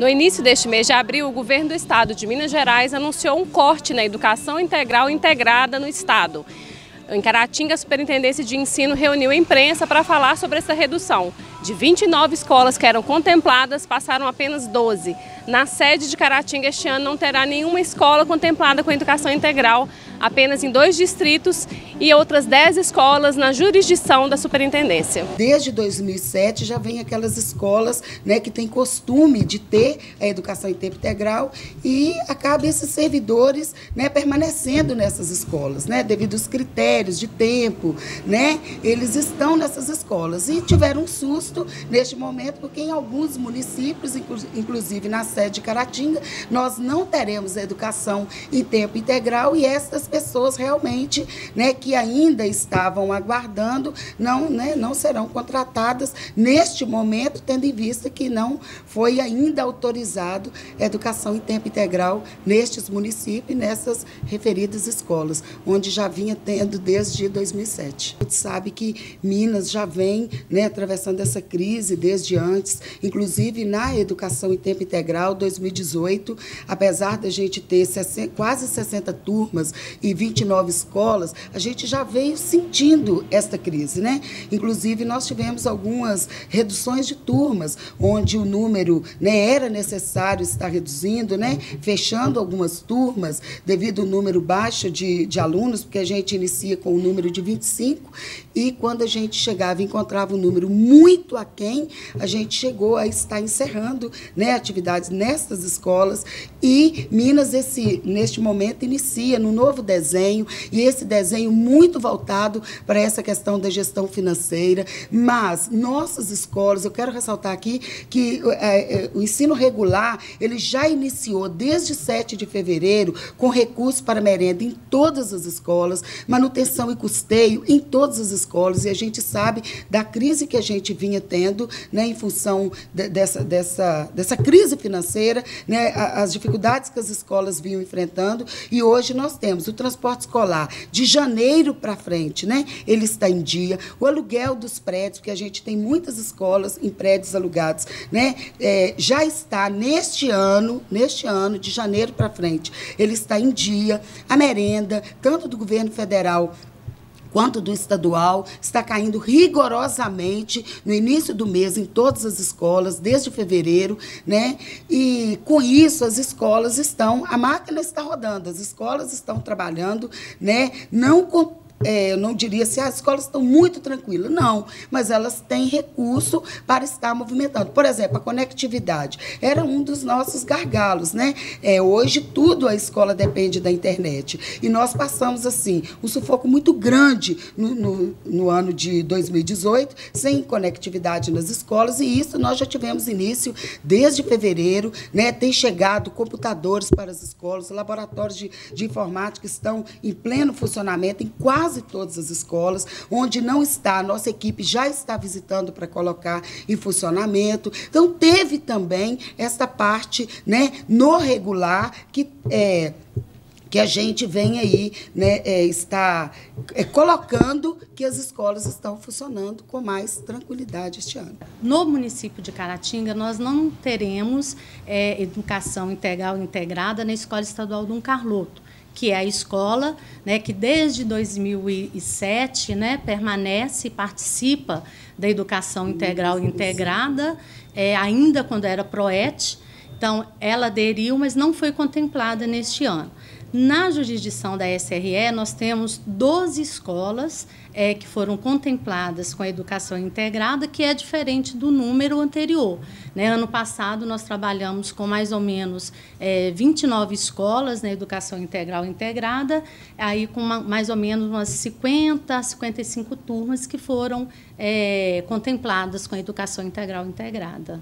No início deste mês de abril, o governo do estado de Minas Gerais anunciou um corte na educação integral integrada no estado. Em Caratinga, a Superintendência de Ensino reuniu a imprensa para falar sobre essa redução. De 29 escolas que eram contempladas, passaram apenas 12. Na sede de Caratinga, este ano não terá nenhuma escola contemplada com educação integral, apenas em dois distritos e outras 10 escolas na jurisdição da superintendência. Desde 2007 já vem aquelas escolas né, que têm costume de ter a educação em tempo integral e acaba esses servidores né, permanecendo nessas escolas, né, devido aos critérios de tempo, né, eles estão nessas escolas e tiveram um susto neste momento porque em alguns municípios, inclusive na sede de Caratinga, nós não teremos educação em tempo integral e estas pessoas realmente, né, que ainda estavam aguardando, não, né, não serão contratadas neste momento, tendo em vista que não foi ainda autorizado educação em tempo integral nestes municípios, nessas referidas escolas, onde já vinha tendo desde 2007. A gente sabe que Minas já vem né, atravessando essa crise desde antes, inclusive na educação em tempo integral 2018, apesar da gente ter 60, quase 60 turmas e 29 escolas, a gente já veio sentindo esta crise, né? Inclusive, nós tivemos algumas reduções de turmas, onde o número né, era necessário estar reduzindo, né? Fechando algumas turmas devido ao número baixo de, de alunos, porque a gente inicia com o um número de 25, e quando a gente chegava e encontrava um número muito aquém, a gente chegou a estar encerrando né, atividades nestas escolas, e Minas, esse, neste momento, inicia no novo desenho, e esse desenho muito voltado para essa questão da gestão financeira. Mas nossas escolas, eu quero ressaltar aqui que é, é, o ensino regular ele já iniciou desde 7 de fevereiro com recursos para merenda em todas as escolas, manutenção e custeio em todas as escolas, e a gente sabe da crise que a gente vinha tendo né, em função de, dessa, dessa, dessa crise financeira, né, as dificuldades que as escolas vinham enfrentando, e hoje nós temos o transporte escolar de janeiro para frente, né? Ele está em dia. O aluguel dos prédios, porque a gente tem muitas escolas em prédios alugados, né? É, já está neste ano, neste ano, de janeiro para frente, ele está em dia. A merenda, tanto do governo federal quanto do estadual, está caindo rigorosamente no início do mês em todas as escolas, desde fevereiro, né? E com isso as escolas estão, a máquina está rodando, as escolas estão trabalhando, né? Não com é, eu não diria se assim, as escolas estão muito tranquilas, não, mas elas têm recurso para estar movimentando. Por exemplo, a conectividade era um dos nossos gargalos, né? É, hoje tudo a escola depende da internet e nós passamos assim um sufoco muito grande no, no, no ano de 2018 sem conectividade nas escolas e isso nós já tivemos início desde fevereiro, né? Tem chegado computadores para as escolas, laboratórios de, de informática estão em pleno funcionamento em quase quase todas as escolas, onde não está, a nossa equipe já está visitando para colocar em funcionamento. Então, teve também essa parte né, no regular que é, que a gente vem aí, né, é, está é, colocando que as escolas estão funcionando com mais tranquilidade este ano. No município de Caratinga, nós não teremos é, educação integral integrada na Escola Estadual Dom Carloto que é a escola, né, que desde 2007 né, permanece e participa da educação integral e integrada, é, ainda quando era PROET. Então, ela aderiu, mas não foi contemplada neste ano. Na jurisdição da SRE, nós temos 12 escolas é, que foram contempladas com a educação integrada, que é diferente do número anterior. Né? Ano passado, nós trabalhamos com mais ou menos é, 29 escolas na educação integral integrada, aí com uma, mais ou menos umas 50 55 turmas que foram é, contempladas com a educação integral integrada.